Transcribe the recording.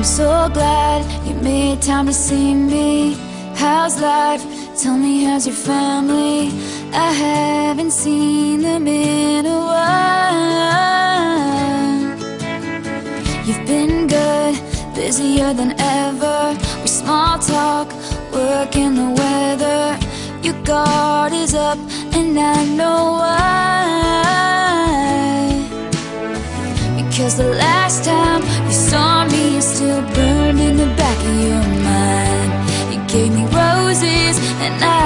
I'm so glad you made time to see me. How's life? Tell me, how's your family? I haven't seen them in a while. You've been good, busier than ever. We small talk, work in the weather. Your guard is up, and I know why. Because the last time you saw and I